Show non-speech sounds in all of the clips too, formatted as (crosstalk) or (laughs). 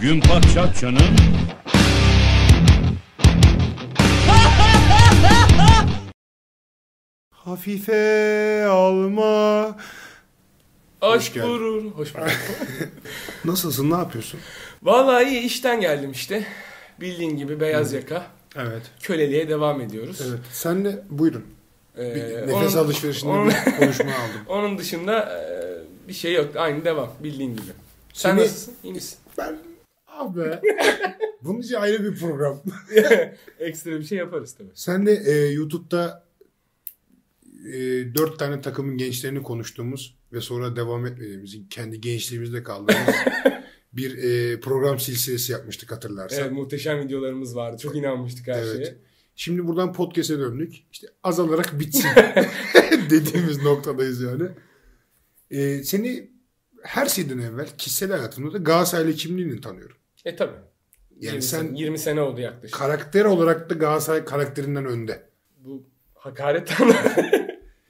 Günpak Çatça'nın (laughs) Hafife alma. Aşk geldin. vurur. Hoş bulduk. (laughs) Nasılsın? Ne yapıyorsun? Vallahi iyi işten geldim işte. Bildiğin gibi beyaz yaka. Evet. Köleliğe devam ediyoruz. Evet. Sen de buyurun. Ee, Bir nefes onun- alışverişinde onun- bir konuşma aldım. (laughs) Onun dışında e, bir şey yok. Aynı devam. Bildiğin gibi. Sen Seni- nasılsın? İyi misin? Ben abi. (laughs) Bunun için ayrı bir program. (laughs) Ekstra bir şey yaparız tabii. Sen de e, YouTube'da e, dört tane takımın gençlerini konuştuğumuz ve sonra devam etmediğimiz, kendi gençliğimizde kaldığımız (laughs) bir e, program silsilesi yapmıştık hatırlarsan. Evet, muhteşem videolarımız vardı. Çok inanmıştık her Evet. şeye. Şimdi buradan podcast'e döndük. İşte azalarak bitsin dediğimiz noktadayız yani. Ee, seni her şeyden evvel kişisel hayatımda da Galatasaraylı kimliğini tanıyorum. E tabii. Yani 20 sen- sene, 20 sene oldu yaklaşık. Karakter olarak da Galatasaray karakterinden önde. Bu hakaretten (laughs)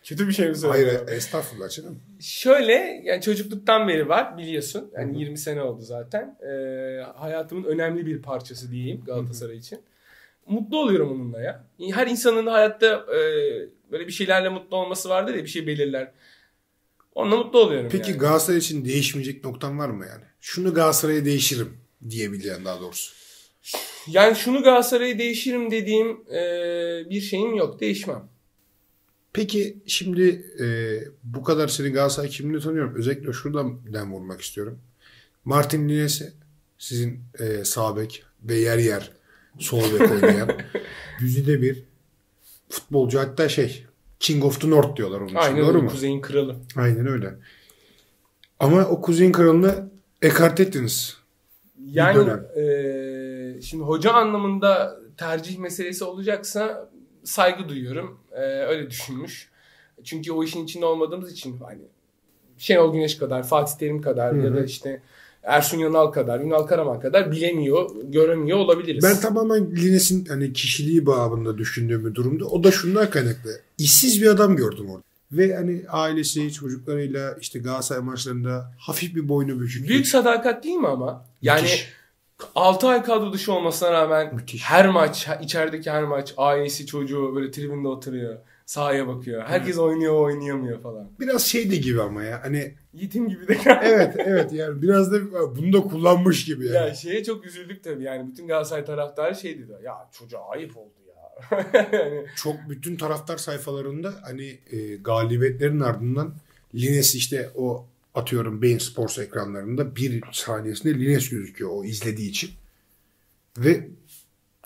kötü bir şey mi Hayır söylüyorum? estağfurullah canım. Şöyle yani çocukluktan beri var biliyorsun. Yani 20 sene oldu zaten. Ee, hayatımın önemli bir parçası diyeyim Galatasaray için. Mutlu oluyorum onunla ya. Her insanın hayatta e, böyle bir şeylerle mutlu olması vardır ya bir şey belirler. Onunla mutlu oluyorum Peki yani. Galatasaray için değişmeyecek noktan var mı yani? Şunu Galatasaray'a değişirim diyebileceğin daha doğrusu. Yani şunu Galatasaray'a değişirim dediğim e, bir şeyim yok. Değişmem. Peki şimdi e, bu kadar seni Galatasaray kimliğini tanıyorum. Özellikle şuradan vurmak istiyorum. Martin Linesi sizin e, sağ bek ve yer yer sol bek oynayan (laughs) güzide bir futbolcu hatta şey King of the North diyorlar onun için. Aynen Doğru mu? Kuzey'in kralı. Aynen öyle. Ama o Kuzey'in kralını ekart ettiniz. Yani e, şimdi hoca anlamında tercih meselesi olacaksa saygı duyuyorum. E, öyle düşünmüş. Çünkü o işin içinde olmadığımız için hani Şenol Güneş kadar, Fatih Terim kadar ya da işte Ersun Yanal kadar, Ünal Karaman kadar bilemiyor, göremiyor olabiliriz. Ben tamamen Lines'in hani kişiliği babında düşündüğüm bir durumda. O da şundan kaynaklı. İşsiz bir adam gördüm orada. Ve hani ailesi, çocuklarıyla işte Galatasaray maçlarında hafif bir boynu bükük. Büyük sadakat değil mi ama? Yani Müthiş. 6 ay kadro dışı olmasına rağmen Müthiş. her maç, içerideki her maç ailesi, çocuğu böyle tribünde oturuyor. Sahaya bakıyor. Herkes oynuyor, oynayamıyor falan. Biraz şey de gibi ama ya. Hani Yetim gibi de evet evet yani biraz da bunu da kullanmış gibi yani. Ya şeye çok üzüldük tabii yani bütün Galatasaray taraftarı şey dedi ya çocuğa ayıp oldu. (laughs) yani, Çok bütün taraftar sayfalarında hani e, galibiyetlerin ardından Lines işte o atıyorum Bein Sports ekranlarında bir saniyesinde Lines gözüküyor o izlediği için. Ve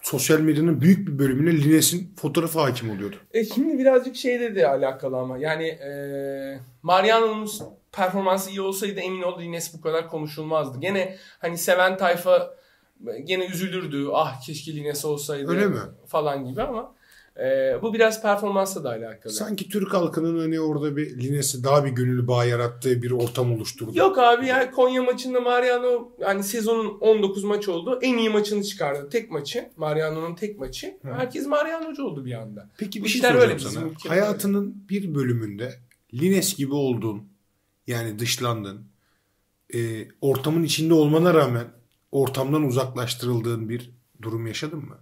sosyal medyanın büyük bir bölümüne Lines'in fotoğrafı hakim oluyordu. e şimdi birazcık şeyle de alakalı ama yani e, Mariano'nun performansı iyi olsaydı emin ol Lines bu kadar konuşulmazdı. Gene hani seven tayfa gene üzülürdü ah keşke Lines olsaydı Öyle mi? falan gibi ama e, bu biraz performansla da alakalı. Sanki Türk halkının hani orada bir Lines'e daha bir gönüllü bağ yarattığı bir ortam oluşturdu. Yok abi ya Konya maçında Mariano yani sezonun 19 maç oldu. En iyi maçını çıkardı. Tek maçı. Mariano'nun tek maçı. Herkes Mariano'cu oldu bir anda. Peki bir şey işler soracağım öyle sana. Hayatının bir bölümünde Lines gibi oldun. Yani dışlandın. e, ortamın içinde olmana rağmen ortamdan uzaklaştırıldığın bir durum yaşadın mı?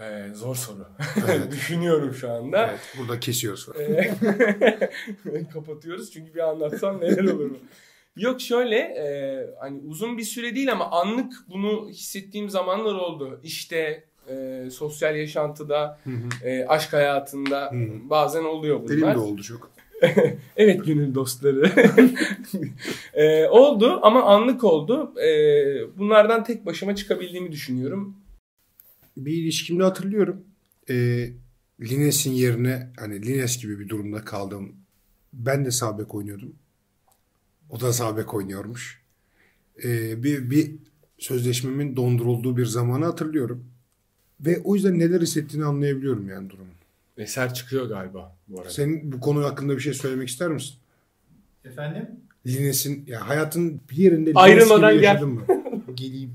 Ee, zor soru. (laughs) Evet. Düşünüyorum şu anda. Evet. Burada kesiyoruz. Ee, (laughs) kapatıyoruz çünkü bir anlatsam neler olur mu? Yok şöyle e, hani uzun bir süre değil ama anlık bunu hissettiğim zamanlar oldu. İşte e, sosyal yaşantıda, e, aşk hayatında Hı hı. bazen oluyor bunlar. Benim de oldu çok. (laughs) Evet gönül dostları. (laughs) Ee, oldu ama anlık oldu. Ee, bunlardan tek başıma çıkabildiğimi düşünüyorum. Bir ilişkimde hatırlıyorum. E, Lines'in yerine hani Lines gibi bir durumda kaldım. Ben de sağ bek oynuyordum. O da sağ bek oynuyormuş. E, bir, bir sözleşmemin dondurulduğu bir zamanı hatırlıyorum. Ve o yüzden neler hissettiğini anlayabiliyorum yani durumun. Eser çıkıyor galiba bu arada. Senin bu konu hakkında bir şey söylemek ister misin? Efendim? Lines'in ya hayatın bir yerinde Lines Ayrılmadan gibi gel. mı? (laughs) Geleyim.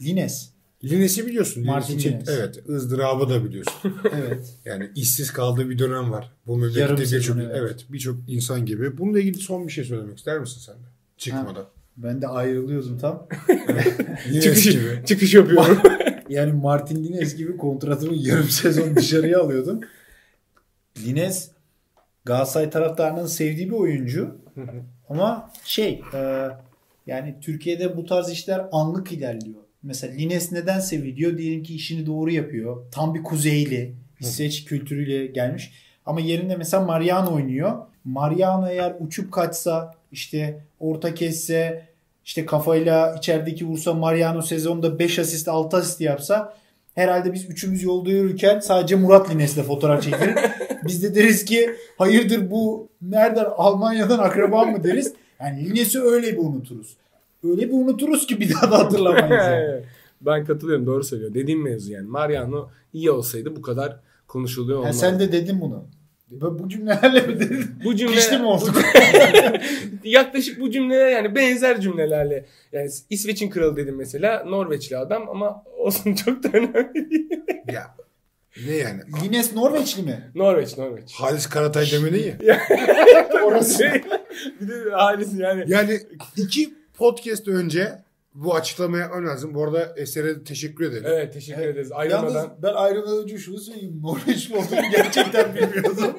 Lines. Lines'i biliyorsun. Martin Lines'in Lines. Evet. ızdırabı da biliyorsun. (laughs) Evet. Yani işsiz kaldığı bir dönem var. Bu Yarım memlekette birçok sezon, evet. evet. birçok insan gibi. Bununla ilgili son bir şey söylemek ister misin sen de? Çıkmadan. Ben de ayrılıyordum tam. (laughs) Lines Çıkış, gibi. çıkış yapıyorum. Yani Martin Lines gibi kontratımı yarım sezon dışarıya alıyordum. Lines Galatasaray taraftarının sevdiği bir oyuncu. (laughs) Ama şey e, yani Türkiye'de bu tarz işler anlık ilerliyor. Mesela Lines neden seviliyor? Diyelim ki işini doğru yapıyor. Tam bir kuzeyli. İsveç (laughs) kültürüyle gelmiş. Ama yerinde mesela Mariano oynuyor. Mariano eğer uçup kaçsa işte orta kesse işte kafayla içerideki vursa Mariano sezonda 5 asist 6 asist yapsa herhalde biz üçümüz yolda yürürken sadece Murat Lines'le fotoğraf çekilir. (laughs) biz de deriz ki hayırdır bu nereden Almanya'dan akraba mı deriz. Yani Lines'i öyle bir unuturuz. Öyle bir unuturuz ki bir daha da hatırlamayız. Yani. (laughs) ben katılıyorum doğru söylüyor. Dediğim mevzu yani. Mariano iyi olsaydı bu kadar konuşuluyor olmaz. sen de dedin bunu. Bu bu cümlelerle mi dedin? bu cümle Pişti mi olduk? (laughs) yaklaşık bu cümleler yani benzer cümlelerle. Yani İsveç'in kralı dedim mesela. Norveçli adam ama olsun (laughs) çok da önemli değil. Ya ne yani? Lines Norveçli mi? Norveç, Norveç. Halis Karatay demedin ya. (laughs) Orası. bir de Halis yani. Yani iki podcast önce bu açıklamayı yapmam lazım. Bu arada Eser'e teşekkür ederim. Evet teşekkür Evet. ederiz. Ayrılmadan. Yalnız ben ayrılmadan önce şunu söyleyeyim. Norveçli olduğunu gerçekten (laughs) bilmiyordum.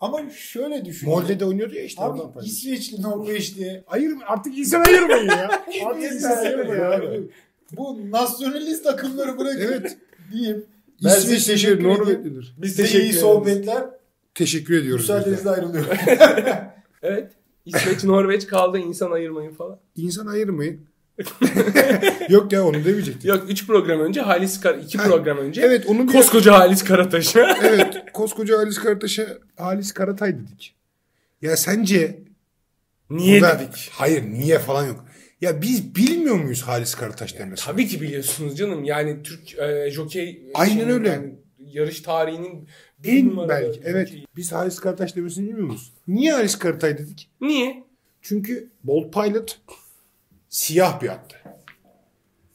Ama şöyle düşün. Molde'de oynuyordu ya işte. Abi oradan paylaştım. İsveçli, Norveçli. Ayır artık insan ayırmayın ya. (laughs) Artık insan ayırmayın ya. abi. Bu nasyonalist akımları bırakın. Evet. Diyeyim. İsveçlidir, teşekkür. Norveçlidir. Biz Size teşekkür iyi ederiz. sohbetler. Teşekkür ediyoruz. biz de. Müsaadenizle ayrılıyorum. (laughs) Evet. İsveç, Norveç kaldı insan ayırmayın falan. İnsan ayırmayın. (laughs) Yok ya onu demeyecektim. Yok 3 program önce Halis Kar 2 Ha, program önce. Evet onun bir... Koskoca Halis Karataş'a. (laughs) evet koskoca Halis Karataş'a Halis Karatay dedik. Ya sence Niye burada- dedik? Hayır niye falan yok. Ya biz bilmiyor muyuz Halis Karataş demesi? Tabii ki biliyorsunuz canım. Yani Türk e, jokey Aynen öyle. yani yarış tarihinin bir En numaralı belki. Evet. jokeyi. Biz Halis Karataş demesini bilmiyor muyuz? Niye Halis Karatay dedik? Niye? Çünkü Bolt Pilot siyah bir attı.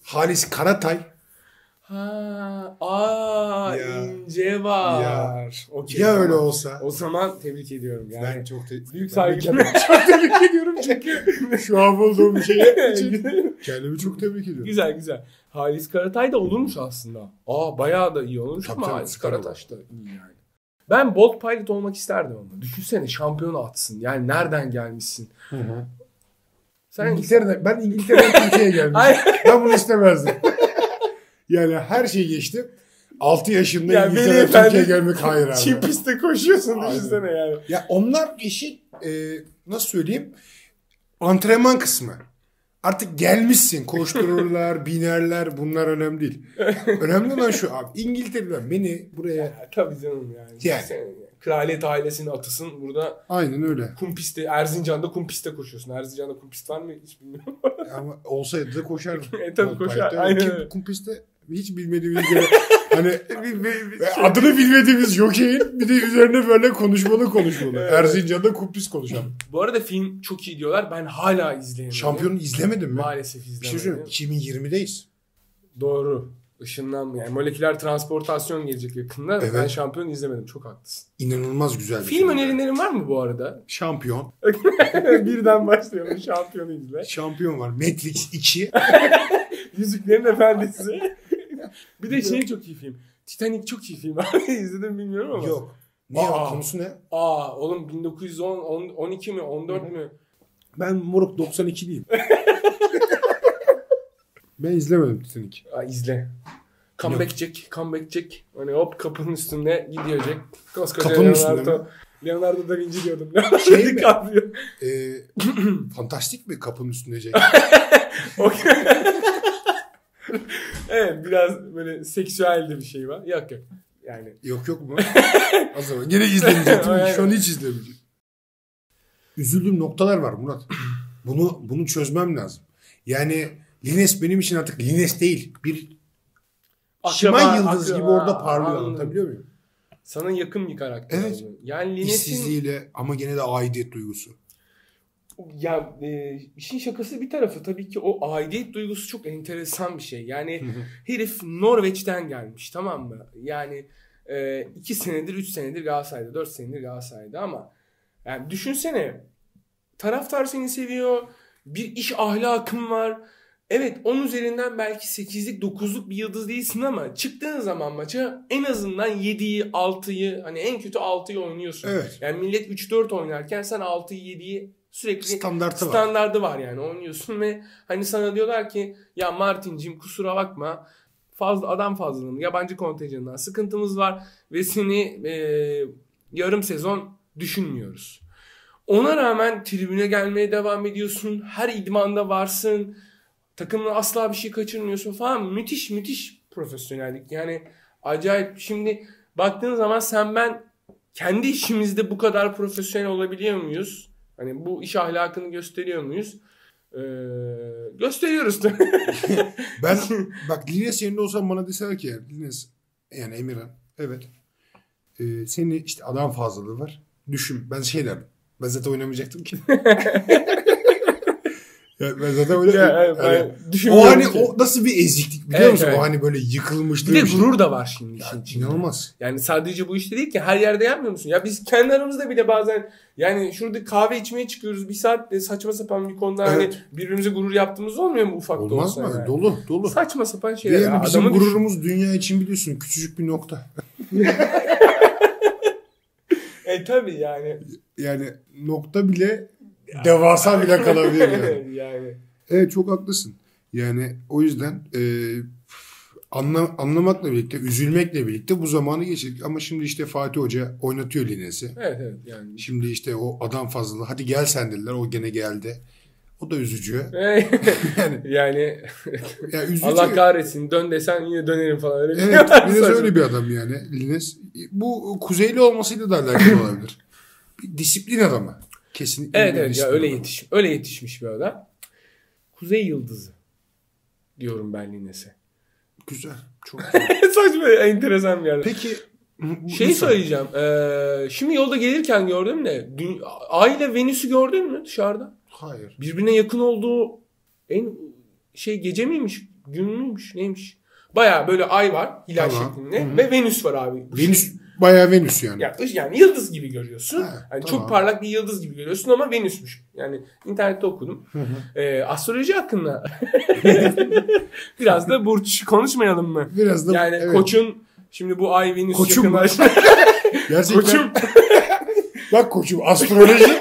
Halis Karatay Ha, aa Ya. ince var. Ya. Okey, ya tamam. öyle olsa. O zaman tebrik ediyorum yani. ben çok te- Büyük ben saygı. kendimi (laughs) çok tebrik ediyorum çünkü (laughs) şu an bulduğum için (laughs) kendimi çok tebrik ediyorum. güzel güzel. Halis Karatay da olurmuş aslında. Aa bayağı da iyi olmuş Tabii, ama tabii, Halis Karataş da iyi yani. Ben Bolt Pilot olmak isterdim ama. Düşünsene şampiyonu atsın. Yani nereden gelmişsin? Sen İngiltere'den, ben İngiltere'den Türkiye'ye gelmişim. Ben bunu istemezdim. Yani her şeyi geçtim. 6 yaşında Ya İngiltere'den beyefendi, Türkiye'ye gelmek hayır abi. Çin pistte koşuyorsun Aynen. düşünsene yani. Ya onlar işin e, nasıl söyleyeyim antrenman kısmı. Artık gelmişsin koştururlar, (laughs) binerler bunlar önemli değil. (laughs) önemli olan şu abi İngiltere'den beni buraya Ya, tabii canım yani. Yani. Kraliyet ailesinin atısın. Burada aynen öyle. kum pisti, Erzincan'da kum pistte koşuyorsun. Erzincan'da kum pist var mı hiç bilmiyorum. Ama olsaydı da koşardım. (laughs) E, tabii koşar, aynen öyle. Kumpiste hiç bilmediğimiz gibi (laughs) hani ve adını bilmediğimiz jokeyin bir de üzerine böyle konuşmalı konuşmalı. Evet. Erzincan'da kumpis konuşan. Bu arada film çok iyi diyorlar. Ben hala izleyemedim. Şampiyonu izlemedin mi? Maalesef Bir şey izlemedim. söyleyeyim 2020'deyiz. Doğru. Işınlanma yani moleküler transportasyon gelecek yakında. Evet. Ben şampiyon izlemedim. Çok haklısın. İnanılmaz güzel bir Film önerilerin var mı bu arada? Şampiyon. (laughs) Birden başlayalım. Şampiyonu izle. Şampiyon var. Matrix 2. (laughs) Yüzüklerin Efendisi. Bir de şey çok iyi film. Titanic çok iyi film. (laughs) İzledim mi bilmiyorum ama. Yok. Ne Aa. konusu ne? Aa oğlum 1910 on- 12 mi 14 mü? Ben moruk 92'liyim. (laughs) ben izlemedim Titanic. Aa, izle. Comeback Jack, Comeback Jack. Hani hop kapının üstünde gidiyor Jack. Koskoca Kapının üstünde Leonardo. mi? Leonardo da Vinci diyordum. Şey (laughs) mi? Ee, (clears throat) fantastik mi kapının üstünde Jack? Evet biraz böyle seksüel de bir şey var. Yok yok. Yani Yok yok mu? (laughs) o zaman gene izlemeyecektim. (laughs) Aynen. Şu an hiç izlemeyeceğim. Üzüldüğüm noktalar var Murat. (clears throat) Bunu bunu çözmem lazım. Yani Lines benim için artık Lines değil. Bir Şimay Akraba- yıldız gibi akraba- orada parlıyor. Anlatabiliyor muyum? Sana yakın bir karakter. Evet. Yani Lines'in İşsizliğiyle ama gene de aidiyet duygusu. Ya e, işin şakası bir tarafı tabii ki o aidiyet duygusu çok enteresan bir şey. Yani herif Norveç'ten gelmiş tamam mı? Yani e, iki senedir, üç senedir Galatasaray'da, dört senedir Galatasaray'da ama yani düşünsene taraftar seni seviyor. Bir iş ahlakın var. Evet onun üzerinden belki 8'lik 9'luk bir yıldız değilsin ama çıktığın zaman maça en azından 7'yi 6'yı hani en kötü 6'yı oynuyorsun. Evet. Yani millet 3-4 oynarken sen 6'yı 7'yi sürekli Standartı var. standardı var yani oynuyorsun ve hani sana diyorlar ki ya Martin'cim kusura bakma fazla adam fazlalığının yabancı kontenjanından sıkıntımız var ve seni e, yarım sezon düşünmüyoruz. Ona rağmen tribüne gelmeye devam ediyorsun. Her idmanda varsın. Takımla asla bir şey kaçırmıyorsun falan. Müthiş müthiş profesyonellik. Yani acayip. Şimdi baktığın zaman sen ben kendi işimizde bu kadar profesyonel olabiliyor muyuz? Hani bu iş ahlakını gösteriyor muyuz? Ee, gösteriyoruz da. (laughs) Ben (laughs) bak Lines yerinde olsam bana deseler ki Lines yani Emirhan evet Ee, senin işte adam fazlalığı var. Düşün. Ben şey derdim. Ben zaten oynamayacaktım ki. (laughs) ya ben zaten öyle. (laughs) Ya, ben yani, düşünmüyorum o hani ki. o nasıl bir eziklik biliyor Evet, musun? evet. O hani böyle yıkılmışlığı bir de şey. gurur da var şimdi Ya, içinde. inanılmaz. Yani sadece bu işte değil ki her yerde yapmıyor musun? Ya biz kendi aramızda bile bazen yani şurada kahve içmeye çıkıyoruz bir saat saçma sapan bir konuda hani Evet. birbirimize gurur yaptığımız olmuyor mu ufak da Olmaz mı? yani? Dolu dolu. Saçma sapan şeyler. yani Ya bizim adamı düşün- gururumuz dünya için biliyorsun küçücük bir nokta. (laughs) E tabi yani. Yani nokta bile devasa bile kalabilir yani. (laughs) yani. Evet çok haklısın. Yani o yüzden e, anla, anlamakla birlikte, üzülmekle birlikte bu zamanı geçirdik. Ama şimdi işte Fatih Hoca oynatıyor Lines'i. Evet evet yani. Şimdi işte o adam fazlalığı hadi gel sen dediler. O gene geldi. O da üzücü. (laughs) yani, yani Ya üzücü. Allah kahretsin dön desen yine dönerim falan öyle. bir Evet, Saçma. öyle bir adam yani Lines. Bu kuzeyli olmasıyla da alakalı olabilir. (laughs) Bir disiplin adamı. Kesinlikle. Evet evet ya öyle yetiş öyle yetişmiş bir adam. Kuzey Yıldızı diyorum ben Lines'e. Güzel. Çok (laughs) güzel. Saçma enteresan bir yer. Peki Şey söyleyeceğim. Ee, şimdi yolda gelirken gördüm de Ay ile Venüs'ü gördün mü dışarıda? Hayır. Birbirine yakın olduğu en şey gece miymiş? Gün müymüş? Neymiş? Baya böyle ay var hilal Tamam. şeklinde Hı hı. ve Venüs var abi. Venüs bayağı Venüs yani. Yani, yani yıldız gibi görüyorsun. Ha, yani tamam. Çok parlak bir yıldız gibi görüyorsun ama Venüsmüş. Yani internette okudum. Ee, astroloji hakkında (laughs) biraz da burç konuşmayalım mı? Biraz da Yani evet. koçun şimdi bu ay Venüs Koçum yakınlaş- (laughs) Gerçekten. koçum (laughs) Bak koçum astroloji.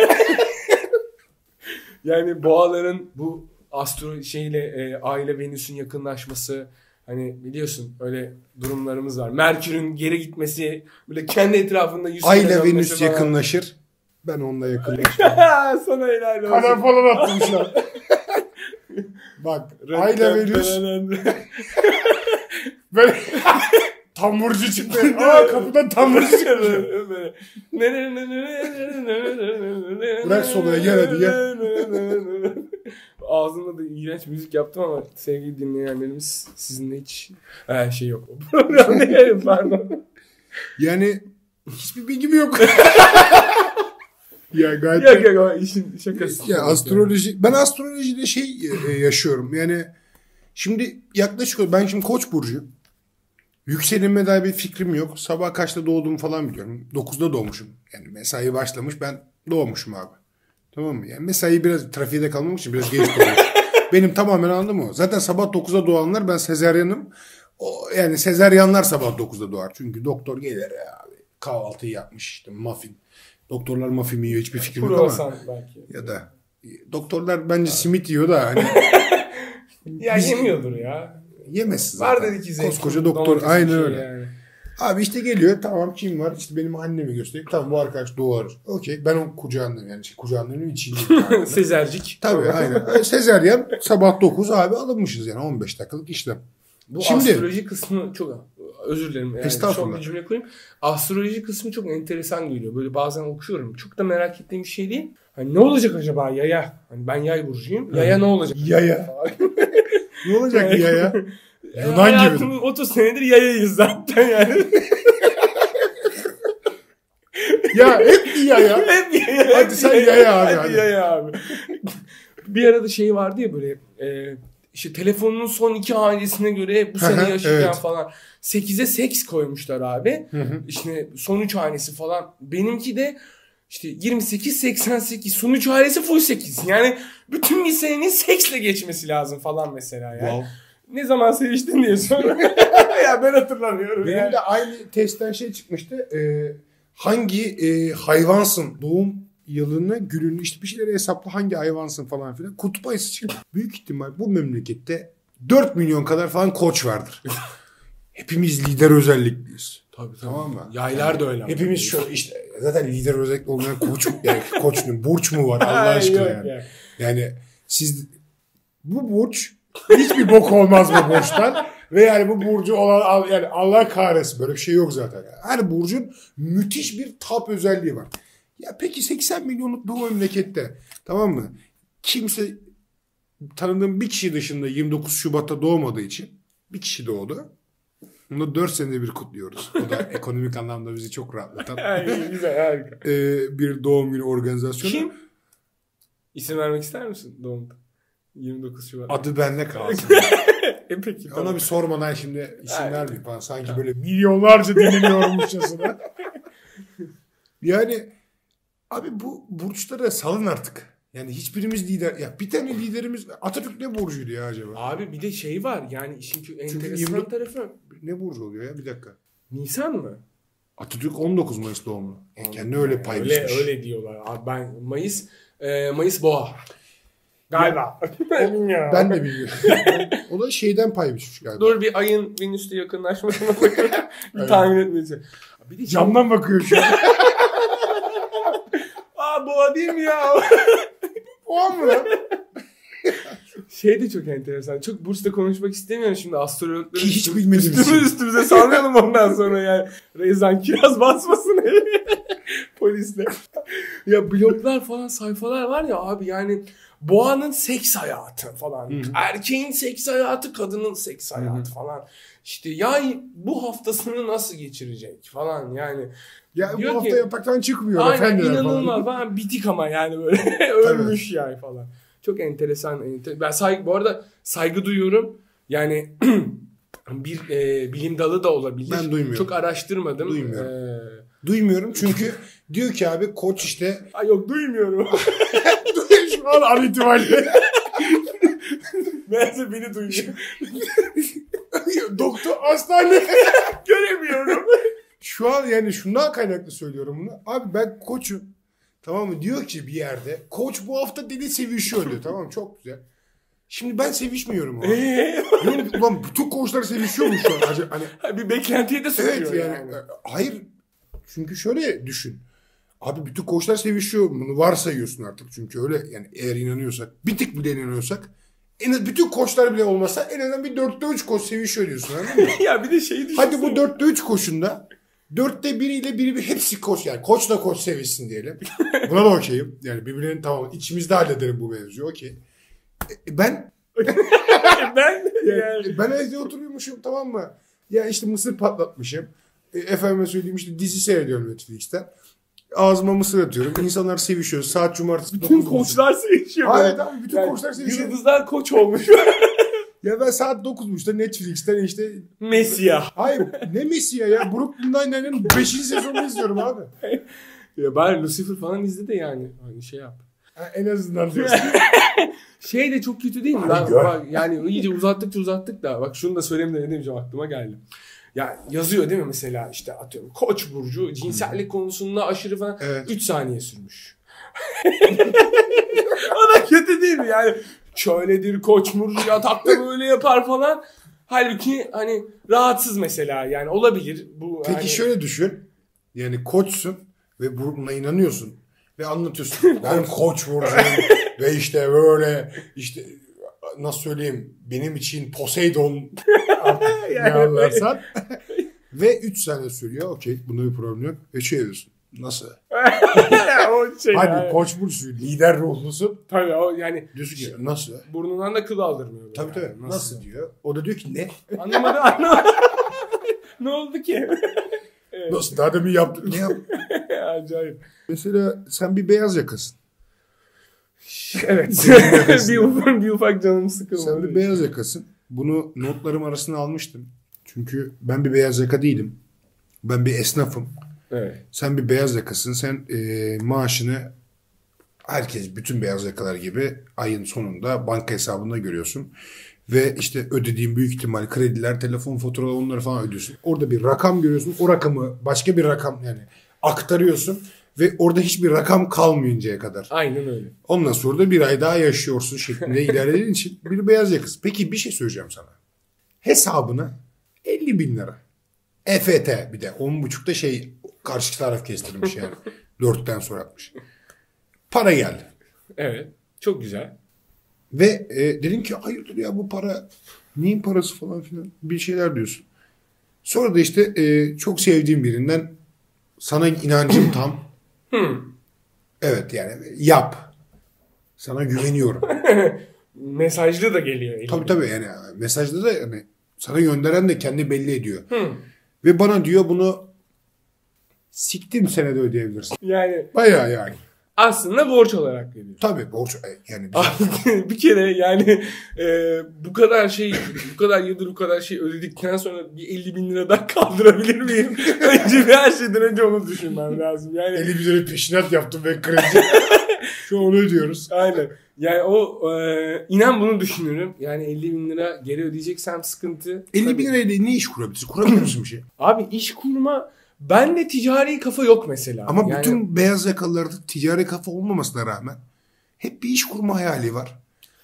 yani boğaların bu astro şeyle e, ay ile Venüs'ün yakınlaşması hani biliyorsun öyle durumlarımız var. Merkür'ün geri gitmesi böyle kendi etrafında yüz Ay ile Venüs falan. yakınlaşır. Ben onunla yakınlaşırım. (laughs) Sana helal olsun. Kalem falan attım şu an. (laughs) Bak Ay ile Venüs (laughs) böyle tamburcu çıktı. Aa kapıdan tamburcu çıktı. Bırak soluya, gel hadi, Ağzımda da iğrenç müzik yaptım ama sevgili dinleyenlerimiz sizinle hiç ha, şey yok. Programda yani, pardon. Yani hiçbir bilgim yok. ya gayet Yok yok o işin şakası. Ya astroloji ben astrolojide şey e, yaşıyorum. Yani şimdi yaklaşık ben şimdi Koç burcu. Yükselenime dair bir fikrim yok. Sabah kaçta doğduğumu falan biliyorum. 9'da doğmuşum. Yani mesai başlamış ben doğmuşum abi. Tamam mı? Yani mesai biraz trafiğde kalmamak için biraz geç doğmuş. (laughs) Benim tamamen anladım o. Zaten sabah 9'da doğanlar ben sezeryanım. O, yani sezeryanlar sabah 9'da doğar. Çünkü doktor gelir ya abi. Kahvaltıyı yapmış işte muffin. Doktorlar muffin yiyor hiçbir fikrim yok ama. Belki. Ya da doktorlar bence simit yiyor da hani (laughs) Ya yemiyordur ya. Yemesin Var zaten. dedi ki zeytin, Koskoca doktor aynen şey öyle. yani. Abi işte geliyor tamam kim var işte benim annemi göstereyim. Tamam bu arkadaş doğar. Okey ben o kucağındayım yani şey, kucağındayım içindeyim. (laughs) Sezercik. Tabii aynen. Sezeryen sabah 9 abi alınmışız yani 15 dakikalık işlem. Bu Şimdi- astroloji kısmı çok özür dilerim. Yani Estağfurullah. Son bir cümle koyayım. Astroloji kısmı çok enteresan geliyor. Böyle bazen okuyorum. Çok da merak ettiğim bir şey değil. Hani ne olacak acaba yaya? Hani ben yay burcuyum. Yaya ne olacak? Yaya. (laughs) Ne olacak ya ya? (laughs) Yani Yunan gibi. hayatımız 30 senedir yayayız zaten yani. (laughs) Ya hep bir yaya. (laughs) Hep yaya. Hadi sen yaya abi, Hadi yaya abi. bir arada şey vardı ya böyle e, işte telefonun son iki hanesine göre bu sene yaşayacağım evet. falan. 8'e seks koymuşlar abi. İşte son üç hanesi falan. Benimki de İşte 28 88 sonuç ailesi full 8. Yani bütün bir senenin seksle geçmesi lazım falan mesela yani. Wow. Ne zaman seviştin diye sonra. (laughs) ya ben hatırlamıyorum. Benim yani. de aynı testten şey çıkmıştı. Ee, hangi e, hayvansın doğum yılını gününü işte bir şeyleri hesapla hangi hayvansın falan filan. Kutup ayısı çıktı. Büyük ihtimal bu memlekette 4 milyon kadar falan koç vardır. (laughs) Hepimiz lider özellikliyiz. Tabii, tabii. Tamam mı? Yaylar da öyle. Hepimiz şu işte zaten lider özellikle olmayan koç (laughs) yani koç mu burç mu var Allah aşkına yani. ya. Yani siz bu burç hiçbir bok olmaz bu burçtan. Ve yani bu burcu olan yani Allah kahretsin böyle bir şey yok zaten. Her burcun müthiş bir tap özelliği var. Ya peki 80 milyonluk bu memlekette tamam mı? Kimse tanıdığım bir kişi dışında 29 Şubat'ta doğmadığı için bir kişi doğdu. Bunu 4 senede bir kutluyoruz. O da (laughs) ekonomik anlamda bizi çok rahatlatan güzel harika. e, bir doğum günü organizasyonu. Kim? İsim vermek ister misin doğumda? 29 Şubat. Adı bende kalsın. (laughs) e peki Ona tamam. bir sormadan şimdi isim vermeyeyim falan. Sanki böyle milyonlarca dinleniyormuşçasına. (laughs) yani abi bu burçlara salın artık. Yani hiçbirimiz lider. Ya bir tane liderimiz Atatürk ne burcuydu ya acaba? Abi bir de şey var yani işin kü- enteresan 20 tarafı. Ne burcu oluyor ya bir dakika. Nisan mı? Atatürk 19 Mayıs doğumlu. Yani kendi öyle pay Öyle, biçmiş. öyle diyorlar. Abi ben Mayıs e, Mayıs Boğa. Galiba. Bilmiyorum. (laughs) Ben de biliyorum. (laughs) o da şeyden pay biçmiş galiba. Dur bir ayın Venüs'le yakınlaşmasına bakıyorum. (laughs) bir tahmin etmeyeceğim. Bir de Camdan bakıyor şu an. Aa boğa değil mi ya? O lan? (laughs) Şey de çok enteresan. Çok bursta konuşmak istemiyorum şimdi astrologları. Ki hiç bilmediğimiz üstümüze, için. üstümüze sallayalım ondan sonra yani. Rezan kiraz basmasın (laughs) polisle. ya bloglar falan sayfalar var ya abi yani boğanın seks hayatı falan. Hı hı. Erkeğin seks hayatı, kadının seks hayatı falan. İşte ya bu haftasını nasıl geçirecek falan yani. Ya bu Diyor hafta ki- çıkmıyor Aynen efendiler inanılmaz falan. falan. Bitik ama yani böyle (laughs) ölmüş yani falan. Çok enteresan. ente- Ben saygı, bu arada saygı duyuyorum. Yani (clears throat) bir e, bilim dalı da olabilir. Ben duymuyorum. Çok araştırmadım. Duymuyorum. Ee, Duymuyorum çünkü (laughs) diyor ki abi koç işte ay yok duymuyorum. (laughs) şu an an itibariyle Meğerse beni duyuyor. doktor hastane Göremiyorum. Şu an yani şundan kaynaklı söylüyorum bunu. Abi ben koçum. Tamam mı? Diyor ki bir yerde koç bu hafta deli sevişiyor diyor. Tamam mı? Çok güzel. Şimdi ben sevişmiyorum an. Ee, Ulan bütün koçlar sevişiyor mu şu an? Hani (laughs) bir beklentiye de sokuyor Evet yani. yani. Hayır. Çünkü şöyle düşün. Abi bütün koçlar sevişiyor. Bunu varsayıyorsun artık. Çünkü öyle yani eğer inanıyorsak bir tık bile inanıyorsak en az bütün koçlar bile olmasa en azından bir dörtte üç koç sevişiyor diyorsun anladın mı? (laughs) ya bir de şeyi düşünsene. Hadi bu dörtte üç koşunda dörtte biriyle biri bir hepsi koç yani koçla koç sevişsin diyelim. Buna da okeyim. Yani birbirinin tamam içimizde halledelim bu mevzuyu okey. E, Ben (laughs) ben yani, yani. ben evde oturuyormuşum tamam mı? Ya işte mısır patlatmışım. E, efendime söyleyeyim işte dizi seyrediyorum Netflix'ten. Ağzıma mısır atıyorum. İnsanlar sevişiyor. Saat cumartesi. Bütün 9.30. koçlar sevişiyor. Hayır tamam bütün Yani koçlar sevişiyor. Yıldızlar koç olmuş. (laughs) Ya ben saat 9.30'da Netflix'ten işte Mesya. Hayır ne Messi'ye ya? Brooklyn Nine-Nine'ın 5. sezonunu izliyorum abi. (laughs) Ya bari Lucifer falan izle de yani. Hani şey yap. Ha, en azından diyorsun. (laughs) Şey de çok kötü değil mi? Lan, bak, yani iyice uzattıkça uzattık da. Bak şunu da söyleyeyim de ne demeyeceğim aklıma geldi. Ya yazıyor değil mi mesela işte atıyorum Koç burcu cinsellik konusunda aşırı falan Evet. 3 saniye sürmüş. (laughs) o da kötü değil mi yani? Şöyledir Koç burcu yatakta (laughs) böyle yapar falan. Halbuki hani rahatsız mesela yani olabilir bu. Peki hani- şöyle düşün. Yani koçsun ve buna inanıyorsun. Ve anlatıyorsun. (laughs) Ben koç burcuyum. (laughs) ve işte böyle işte nasıl söyleyeyim benim için Poseidon artık ne Yani- anlarsan. ve 3 sene sürüyor. Okey bunda bir problem yok. Ve şey diyorsun. Nasıl? (laughs) o şey Hadi yani. koç burcu lider ruhlusun. Tabii o yani Diyorsun ki nasıl? burnundan da kıl aldırmıyor. Tabii yani. tabii. Nasıl diyor. O da diyor ki ne? (laughs) Anlamadı anlamadı. (laughs) ne oldu ki? Nasıl? Daha demin yaptın. Ne yaptın? Acayip. Mesela sen bir beyaz yakasın. Evet. bir, ufak, bir ufak canım Sen sıkılmadı. bir beyaz yakasın. Bunu notlarım arasına almıştım. Çünkü ben bir beyaz yaka değilim. Ben bir esnafım. Evet. Sen bir beyaz yakasın. Sen e, maaşını herkes bütün beyaz yakalar gibi ayın sonunda banka hesabında görüyorsun. Ve işte ödediğin büyük ihtimal krediler, telefon faturaları onları falan ödüyorsun. Orada bir rakam görüyorsun. O rakamı başka bir rakam yani aktarıyorsun. Ve orada hiçbir rakam kalmayıncaya kadar. Aynen öyle. Ondan sonra da bir ay daha yaşıyorsun şeklinde (laughs) ilerlediğin için bir beyaz yakası. Peki bir şey söyleyeceğim sana. Hesabına 50 bin lira. EFT bir de 10.5'da şey karşı taraf kestirmiş yani. (laughs) Dörtten sonra atmış. Para geldi. Evet. Çok güzel. Ve e, dedim ki hayırdır ya bu para neyin parası falan filan bir şeyler diyorsun. Sonra da işte e, çok sevdiğim birinden sana inancım tam. (laughs) evet yani yap. Sana güveniyorum. (laughs) Mesajlı da geliyor. eline. tabii tabii yani mesajda da yani sana gönderen de kendi belli ediyor. Hı. Ve bana diyor bunu siktim senede ödeyebilirsin. Yani Bayağı yani. aslında borç olarak geliyor. Tabii borç e, yani (laughs) bir kere yani e, bu kadar şey bu kadar yıldır bu kadar şey ödedikten sonra bir 50 bin lira daha kaldırabilir miyim? (laughs) önce bir her şeyden önce onu düşünmem lazım. Yani 50 bin lira peşinat yaptım ve kredi. (laughs) Şu onu ödüyoruz. aynen. Yani o e, inan bunu düşünürüm. Yani 50 bin lira geri ödeyeceksem sıkıntı. 50 bin lirayla ne iş kurabilirsin? Kurabilir misin bir şey? Abi iş kurma bende ticari kafa yok mesela. Ama Yani- bütün beyaz yakalılarda ticari kafa olmamasına rağmen hep bir iş kurma hayali var.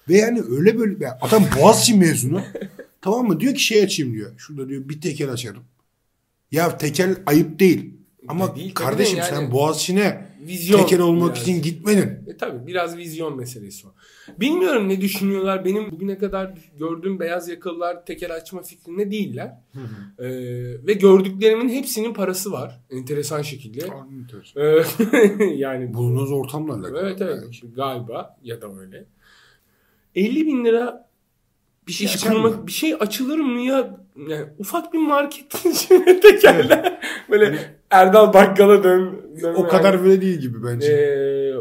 Ve yani öyle böyle ya adam Boğaziçi mezunu (laughs) tamam mı? Diyor ki şey açayım diyor. Şurada diyor bir tekel açarım. Ya tekel ayıp değil. Ama Değil tabii kardeşim de yani- sen Boğaziçi'ne Vizyon tekel olmak biraz. için gitmedin. E tabii biraz vizyon meselesi o. Bilmiyorum ne düşünüyorlar. Benim bugüne kadar gördüğüm beyaz yakalılar tekel açma fikrinde değiller. Ee, ve gördüklerimin hepsinin parası var. Enteresan şekilde. Ee, (laughs) yani bu. Bulunduğunuz ortamla alakalı. Evet evet galiba ya da öyle. 50 bin lira Bir şey kurmak bir şey açılır mı ya? Yani ufak bir market (laughs) şimdi tekerler. Böyle Erdal Bakkal'a dön. dön O kadar böyle değil gibi bence. ee,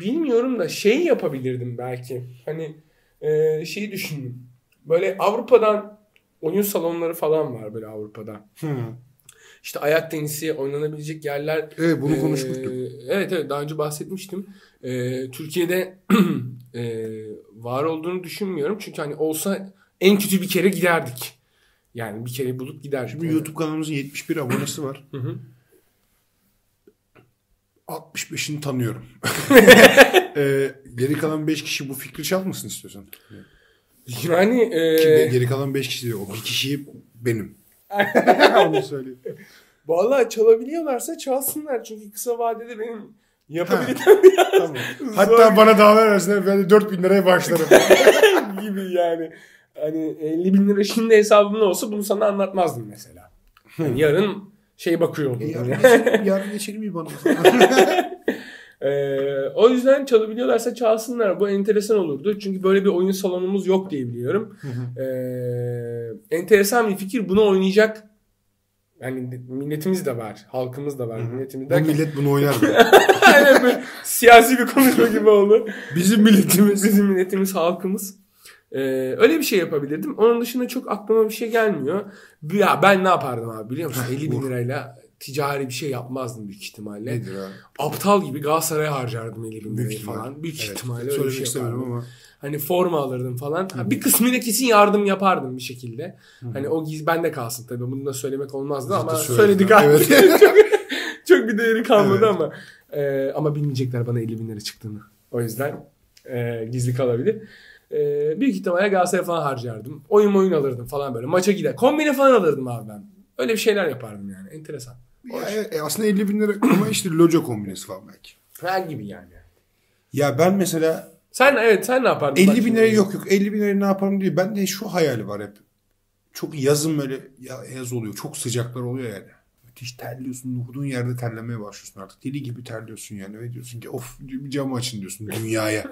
bilmiyorum da şey yapabilirdim belki. Hani e, şeyi düşündüm. Böyle Avrupa'dan oyun salonları falan var böyle Avrupa'da. Hı. İşte ayak tenisi oynanabilecek yerler. Evet bunu Ee, konuşmuştuk. Evet evet daha önce bahsetmiştim. Ee, Türkiye'de (clears throat) e, var olduğunu düşünmüyorum. Çünkü hani olsa en kötü bir kere giderdik. Yani bir kere bulup giderdik. Şimdi Yani. YouTube kanalımızın 71 abonesi var. Hı hı. 65'ini tanıyorum. (laughs) ee, geri kalan 5 kişi bu fikri çalmasın istiyorsan. Yani e, Ki geri kalan 5 kişi değil. O bir kişiyi benim. (laughs) Onu söyleyeyim. Vallahi çalabiliyorlarsa çalsınlar çünkü kısa vadede benim yapabildiğim (laughs) Tamam. Hatta bana daha versinler ben de 4000 liraya başlarım. gibi yani. Hani 50 bin lira şimdi hesabımda olsa bunu sana anlatmazdım mesela. Yani yarın şey bakıyor olurdum. yarın, yani. geçelim, (laughs) yarın geçelim mi bana? (laughs) Ee, o yüzden çalabiliyorlarsa çalsınlar. Bu enteresan olurdu. Çünkü böyle bir oyun salonumuz yok diye biliyorum. Ee, enteresan bir fikir. Bunu oynayacak yani milletimiz de var. Halkımız da var. Milletimiz Bu derken millet bunu oynar mı? (laughs) Aynen böyle siyasi bir konuşma gibi oldu. Bizim milletimiz. Bizim milletimiz, halkımız. Ee, öyle bir şey yapabilirdim. Onun dışında çok aklıma bir şey gelmiyor. Ya ben ne yapardım abi biliyor musun? (laughs) 50 bin lirayla ticari bir şey yapmazdım büyük ihtimalle. Nedir abi? Aptal gibi Galatasaray'a harcardım 50 bin lirayı falan. Büyük Evet. ihtimalle öyle bir şey yapardım. ama. Hani forma alırdım falan. Ha, Bir kısmıyla kesin yardım yapardım bir şekilde. Hani o giz bende kalsın tabii. Bunu da söylemek olmazdı de ama söyledik abi. Evet. (laughs) çok, çok bir değeri kalmadı Evet. ama. Ee, ama bilmeyecekler bana 50 bin lira çıktığını. O yüzden e, gizli kalabilir. E, büyük ihtimalle Galatasaray'a falan harcardım. Oyun oyun alırdım falan böyle. Maça gider. Kombine falan alırdım abi ben. Öyle bir şeyler yapardım yani. Enteresan. Ya, e, aslında 50 bin lira ama işte loca kombinesi falan belki. Falan gibi yani. Ya ben mesela Sen evet sen ne yapardın? 50 Bak bin şimdi. lira yok yok 50 bin lirayı ne yaparım diye. Ben de şu hayali var hep. Çok yazın böyle ya yaz oluyor. Çok sıcaklar oluyor yani. Müthiş terliyorsun. Durduğun yerde terlemeye başlıyorsun artık. Deli gibi terliyorsun yani. Ve diyorsun ki of bir cam açın diyorsun dünyaya.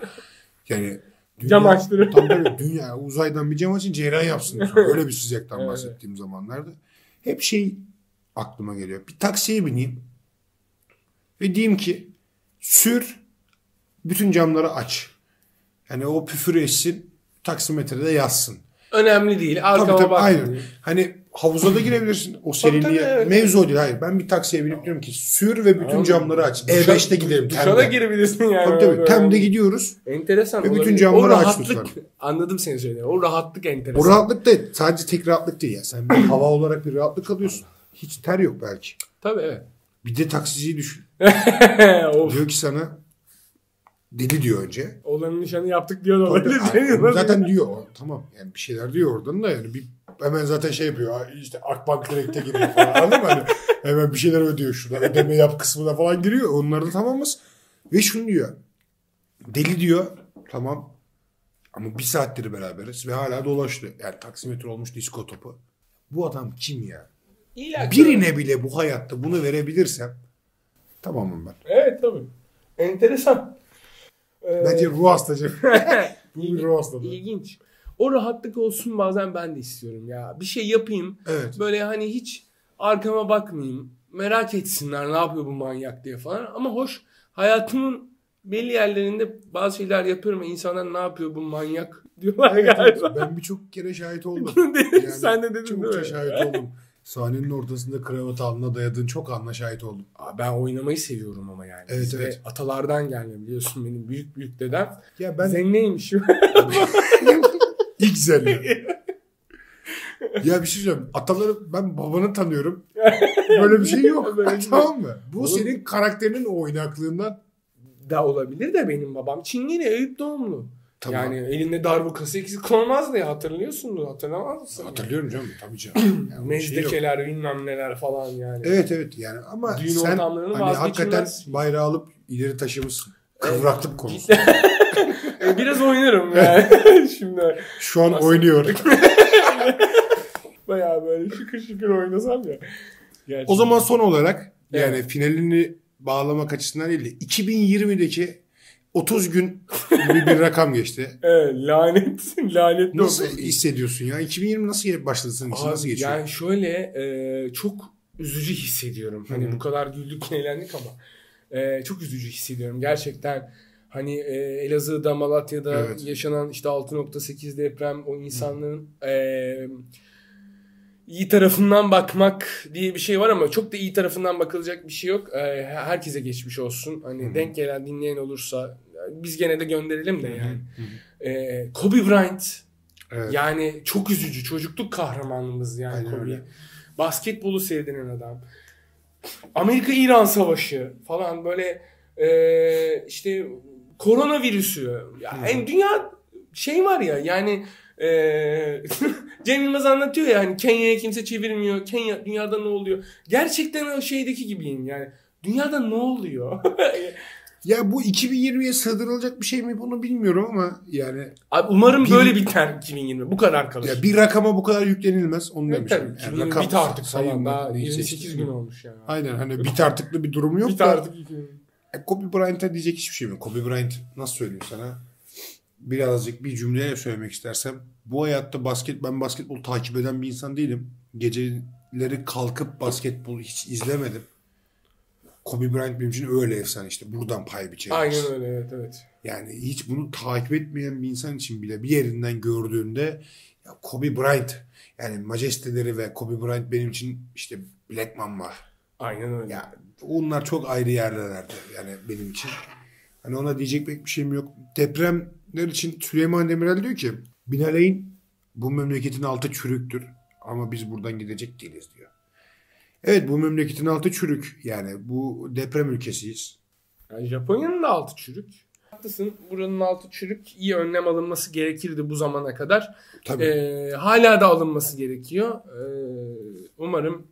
Yani dünya, Cam açtırın. Tam böyle dünya uzaydan bir cam açın cerrah yapsın. Öyle bir sıcaktan Evet. bahsettiğim zamanlarda. Hep şey aklıma geliyor. Bir taksiye bineyim. Ve diyeyim ki sür bütün camları aç. Yani o püfür etsin taksimetrede yazsın. Önemli değil. Arkama Tabii tabii aynen. Hani havuza da girebilirsin. O diye. evet. Mevzu değil. Hayır. Ben bir taksiye binip diyorum ki sür ve bütün Anladım. camları aç. Duşa- E5'te gidelim. Duşa Tem'de. da girebilirsin yani. Tabii tabii. Tem'de gidiyoruz. Enteresan Ve bütün olabilir. camları o aç rahatlık, lütfen. Anladım seni söylediğini. O rahatlık enteresan. O rahatlık da sadece tek rahatlık değil ya. Sen bir (clears throat) hava olarak bir rahatlık alıyorsun. Hiç ter yok belki. Tabii evet. Bir de taksiciyi düşün. (laughs) of. Diyor ki sana deli diyor önce. Olanın nişanı yaptık diyor da olabilir. ay- Senin zaten diyor. Tamam yani bir şeyler diyor oradan da yani bir hemen zaten şey yapıyor. "Ay işte Akbank Direkt'e giriyor falan. (laughs) Anladın mı? Hani hemen bir şeyler ödüyor şurada. Ödeme yap kısmına falan giriyor. Onlar da tamamız. Ve şunu diyor. Deli diyor. Tamam. Ama bir saattir beraberiz ve hala dolaştı. Yani taksimetre olmuş disko topu. Bu adam kim ya? İlla Birine bile bu hayatta bunu verebilirsem tamamım ben. Evet tabii. Enteresan. Ee, Bence ruh hastacı. (laughs) bu bir ruh hastalığı. İlginç. O rahatlık olsun bazen ben de istiyorum ya. Bir şey yapayım. Evet. Böyle hani hiç arkama bakmayayım. Merak etsinler ne yapıyor bu manyak diye falan. Ama hoş hayatımın belli yerlerinde bazı şeyler yapıyorum ve insanlar ne yapıyor bu manyak diyorlar galiba. Ben birçok kere şahit oldum. (laughs) Dedin, sen de dedin Çokça değil mi? şahit oldum. Sahnenin ortasında kravat alnına dayadığın çok anla şahit oldum. Aa, Ben oynamayı seviyorum ama yani. Evet, Bizde evet. atalardan gelme biliyorsun benim büyük büyük dedem. Ya ben Zenneymiş. (laughs) ilk zelle. ya bir şey söyleyeyim. Ataları ben babanı tanıyorum. Böyle bir şey yok. Şey (laughs) tamam mı? Bu Oğlum- senin karakterinin oynaklığından. da olabilir de benim babam Çingene Eyüp doğumlu. Tamam. Yani elinde darbukası eksik olmaz diye hatırlıyorsun hatırlamaz mısın? Hatırlıyorum canım tabii canım. Yani şey. Mezdekeler bilmem neler falan yani. Evet evet yani ama Düğün sen hani hakikaten bayrağı alıp ileri taşımışsın. Kıvraklık (laughs) konusunda. E, Biraz oynarım yani. (laughs) Şimdi Şu an Aslında- oynuyor. (laughs) bayağı böyle şıkır şıkır oynasam ya. Gerçekten. O zaman son olarak yani Evet. finalini bağlamak açısından değil de 2020'deki 30 gün gibi bir rakam geçti. (laughs) Evet, lanet. (laughs) lanet Nasıl noktası. hissediyorsun ya? 2020 nasıl başladı senin için? Nasıl geçiyor? Yani şöyle e, çok üzücü hissediyorum. Hani Hı hı. bu kadar güldük (laughs) eğlendik ama e, çok üzücü hissediyorum gerçekten. Hani e, Elazığ'da, Malatya'da Evet. yaşanan işte 6.8 deprem o insanların e, iyi tarafından bakmak diye bir şey var ama çok da iyi tarafından bakılacak bir şey yok. E, herkese geçmiş olsun. Hani Hı hı. denk gelen dinleyen olursa biz gene de gönderelim de yani. Hı hı. E, Kobe Bryant Evet. yani çok üzücü. Çocukluk kahramanımız yani Aynen Kobe. öyle. Basketbolu sevdiren adam. Amerika-İran savaşı falan böyle e, işte koronavirüsü. Ya, en dünya şey var ya yani e, (laughs) Cem Yılmaz anlatıyor ya hani Kenya'ya kimse çevirmiyor. Kenya dünyada ne oluyor? Gerçekten o şeydeki gibiyim yani. Dünyada ne oluyor? (laughs) Ya bu 2020'ye sığdırılacak bir şey mi bunu bilmiyorum ama yani Abi umarım Bir- böyle biter 2020. Bu kadar kalır. ya bir rakama bu kadar yüklenilmez onu Evet, demişim. tabii. Yani 2020 rakam bit artık falan. Daha Neyse 28 işte. gün olmuş yani. Aynen hani bit artıklı bir durum yok Bit da. artık 2020. E, Kobe Bryant'a diyecek hiçbir şey mi? Kobe Bryant nasıl söyleyeyim sana? Birazcık bir cümleyle söylemek istersem. Bu hayatta basket ben basketbol takip eden bir insan değilim. Geceleri kalkıp basketbol hiç izlemedim. Kobe Bryant benim için öyle efsane işte. Buradan pay biçeriz. Aynen öyle evet evet. Yani hiç bunu takip etmeyen bir insan için bile bir yerinden gördüğünde ya Kobe Bryant yani majesteleri ve Kobe Bryant benim için işte Black Mamba. Aynen öyle. Ya onlar çok ayrı yerlerdi yani benim için. Hani ona diyecek pek bir şeyim yok. Depremler için Süleyman Demirel diyor ki Binalay'ın bu memleketin altı çürüktür ama biz buradan gidecek değiliz diyor. Evet bu memleketin altı çürük. Yani bu deprem ülkesiyiz. Yani Japonya'nın da altı çürük. Haklısın. Buranın altı çürük. İyi önlem alınması gerekirdi bu zamana kadar. Tabii. Ee, hala da alınması gerekiyor. Ee, umarım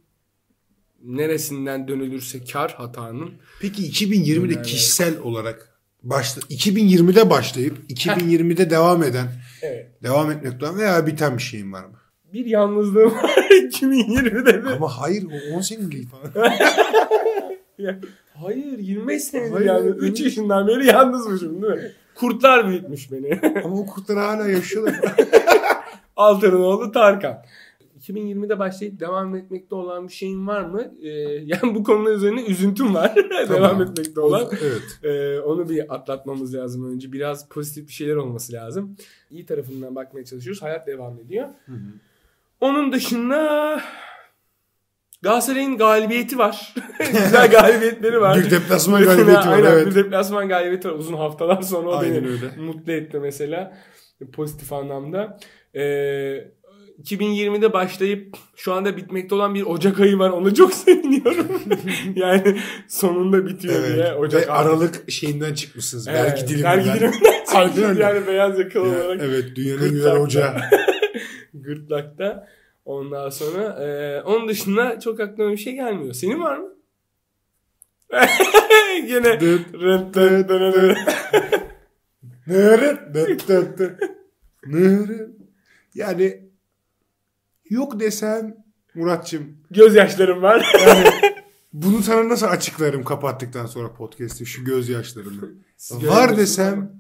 neresinden dönülürse kar hatanın. Peki 2020'de Evet. kişisel olarak başla 2020'de başlayıp 2020'de devam eden, Evet. devam etmekten veya biten bir şeyin var mı? Bir yalnızlığım var (laughs) 2020'de de. Ama hayır o 10 senelik falan. (laughs) Hayır 25 senedir Hayır, yani. evet. 3 yaşından beri yalnızmışım değil mi? Kurtlar büyütmüş beni. (laughs) Ama o kurtlar hala yaşıyorlar. Altar'ın oğlu Tarkan. 2020'de başlayıp devam etmekte olan bir şeyin var mı? Ee, yani bu konu üzerine üzüntüm var. devam etmekte olan. Evet. Ee, onu bir atlatmamız lazım önce. Biraz pozitif bir şeyler olması lazım. İyi tarafından bakmaya çalışıyoruz. Hayat devam ediyor. Onun dışında Galatasaray'ın galibiyeti var. (laughs) Güzel galibiyetleri var. Bir deplasman galibiyeti var. (laughs) Aynen Evet. bir deplasman galibiyeti var. Uzun haftalar sonra o Aynen beni öyle. mutlu etti mesela. Pozitif anlamda. Ee, 2020'de başlayıp şu anda bitmekte olan bir Ocak ayı var. Ona çok (laughs) seviniyorum. yani sonunda bitiyor diye. Evet. Ocak Ve. Aralık şeyinden çıkmışsınız. Evet, Vergi diliminden. Vergi diliminden yani beyaz yakalı Ya, olarak. evet dünyanın güzel ocağı. Gırtlakta. Ondan sonra e, onun dışında çok aklıma bir şey gelmiyor. Senin var mı? Nırıt. Yani yok desem Muratçım gözyaşlarım var. (laughs) yani bunu sana nasıl açıklarım kapattıktan sonra podcast'i şu gözyaşlarını. Siz Var desem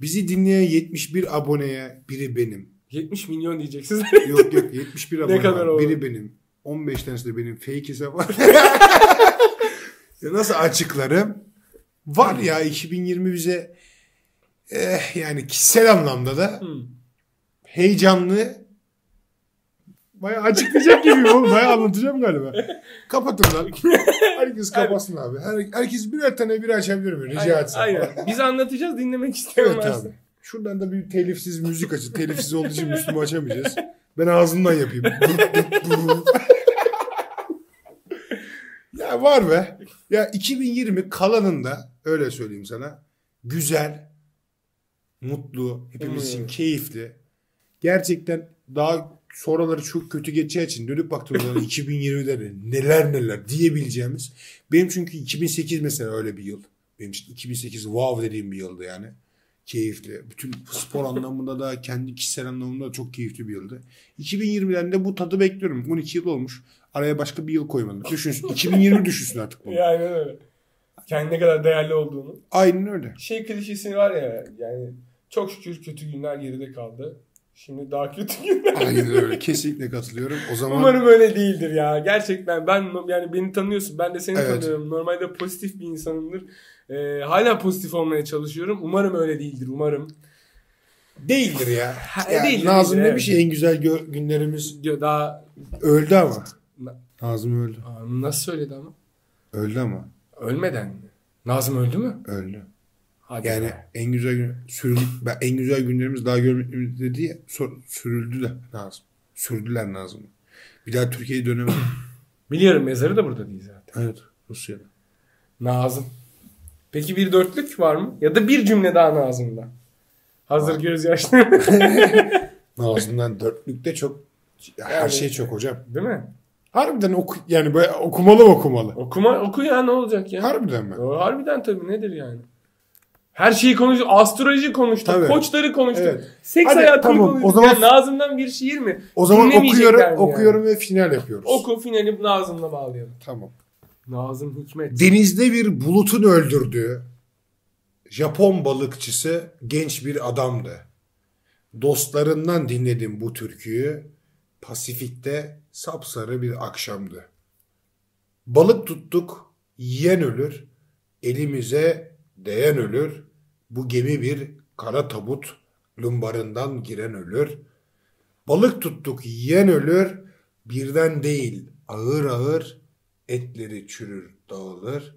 bizi dinleyen 71 aboneye biri benim. 70 milyon diyeceksiniz. (laughs) Yok yok (laughs) 71 abone kadar var. oldu? Biri benim. 15 tanesi de benim fake hesap var. (laughs) Ya nasıl açıklarım? Var ya 2020 bize eh, yani kişisel anlamda da Hmm. heyecanlı Bayağı açıklayacak gibiyim oğlum. Bayağı anlatacağım galiba. Kapatın lan. Herkes kapatsın abi. Her, herkes birer tane bir açabilir mi? Rica aynen, etsem. aynen. Biz anlatacağız dinlemek isteyen Evet varsa. abi. Şuradan da bir telifsiz müzik açın. Telifsiz olduğu için Müslüm'ü açamayacağız. Ben ağzımdan yapayım. ya var be. Ya 2020 kalanında öyle söyleyeyim sana. Güzel, mutlu, hepimiz için Hmm. keyifli. Gerçekten daha sonraları çok kötü geçeceği için dönüp baktığımız zaman 2020'de de neler neler diyebileceğimiz. Benim çünkü 2008 mesela öyle bir yıl. Benim için 2008 wow dediğim bir yıldı yani. Keyifli. Bütün spor anlamında da kendi kişisel anlamında da çok keyifli bir yıldı. 2020'den de bu tadı bekliyorum. 12 yıl olmuş. Araya başka bir yıl koymadım. Düşünsün. 2020 düşünsün artık bunu. Ya (laughs) aynen öyle. Kendi ne kadar değerli olduğunu. Aynen öyle. Şey klişesi var ya yani çok şükür kötü günler geride kaldı. Şimdi daha kötü (laughs) günler. Aynen öyle. Kesinlikle katılıyorum. O zaman Umarım öyle değildir ya. Gerçekten ben yani beni tanıyorsun. Ben de seni Evet. tanıyorum. Normalde pozitif bir insanımdır. Ee, hala pozitif olmaya çalışıyorum. Umarım öyle değildir. Umarım. değildir ya. Ha, Yani değildir, Nazım değildir, demiş ya en güzel gö- günlerimiz Daha öldü ama. Na- Nazım öldü. Aa, nasıl söyledi ama? Öldü ama. Ölmeden mi? Nazım öldü mü? Öldü. Hadi Yani be. en güzel gün sürül en güzel günlerimiz daha görmedik dedi ya so- sürüldü de Nazım. Sürdüler Nazım'ı. Bir daha Türkiye'ye dönemedi. (clears throat) Biliyorum mezarı da burada değil zaten. evet Rusya'da. Nazım. Peki bir dörtlük var mı? Ya da bir cümle daha Nazım'da. Hazır gözyaşları. (laughs) Nazım'dan dörtlükte çok her Yani- şey çok hocam. Değil mi? Harbiden oku yani böyle okumalı okumalı. Okuma, oku ya ne olacak ya? Harbiden mi? O harbiden tabii nedir yani? Her şeyi konuştuk. Astroloji konuştuk. Tabii. Koçları konuştuk. Evet. Seks Hadi, hayatını tamam, konuştuk. o zaman- Ya Nazım'dan bir şiir mi? O zaman okuyorum, yani? okuyorum ve final yapıyoruz. Oku finali Nazım'la bağlayalım. Tamam. Nazım Hikmet. Denizde bir bulutun öldürdüğü Japon balıkçısı genç bir adamdı. Dostlarından dinledim bu türküyü. Pasifik'te sapsarı bir akşamdı. Balık tuttuk, yiyen ölür. Elimize değen ölür. Bu gemi bir kara tabut. Lumbarından giren ölür. Balık tuttuk, yiyen ölür. Birden değil, ağır ağır etleri çürür, dağılır.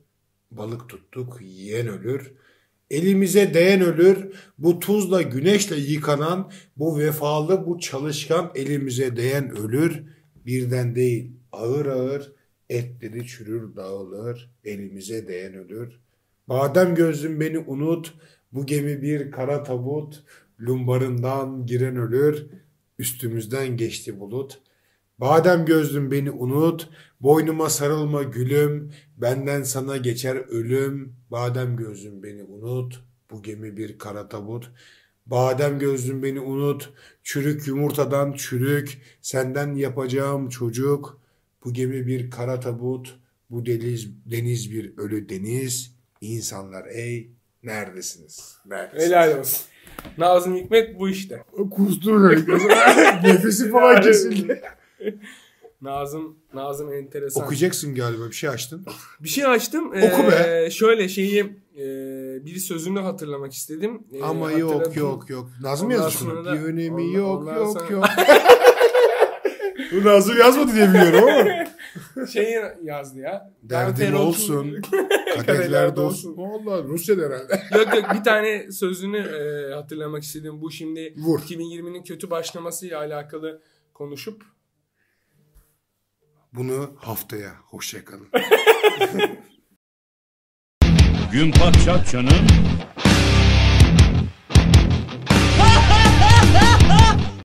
Balık tuttuk, yiyen ölür. Elimize değen ölür. Bu tuzla güneşle yıkanan, bu vefalı, bu çalışkan elimize değen ölür. Birden değil, ağır ağır etleri çürür, dağılır. Elimize değen ölür. Badem gözlüm beni unut. Bu gemi bir kara tabut. Lumbarından giren ölür. Üstümüzden geçti bulut. Badem gözlüm beni unut. Boynuma sarılma gülüm. Benden sana geçer ölüm. Badem gözlüm beni unut. Bu gemi bir kara tabut. Badem gözlüm beni unut. Çürük yumurtadan çürük. Senden yapacağım çocuk. Bu gemi bir kara tabut. Bu deniz, deniz bir ölü deniz. İnsanlar ey neredesiniz? Neredesiniz? Helal olsun. Nazım Hikmet bu işte. Kustum (laughs) Nefesi falan kesildi. Nazım Nazım enteresan. Okuyacaksın galiba bir şey açtın. Bir şey açtım. (laughs) Oku be. Ee, şöyle şeyi e, bir sözünü hatırlamak istedim. Ee, Ama yok hatırladım. yok yok. Nazım Ondan yazmış bunu. Bir önemi ondan- yok ondan yok sonra- yok. (laughs) Bu Nazım yazmadı diye biliyorum ama. (laughs) Şeyi yazdı ya. Derdim Dante olsun. (laughs) Kadehler Kadehlerde olsun. Valla Rusya'da herhalde. (laughs) yok yok bir tane sözünü e, hatırlamak istedim. Bu şimdi Vur. 2020'nin kötü başlamasıyla alakalı konuşup Bunu haftaya. Hoşçakalın. Gün Çapça'nın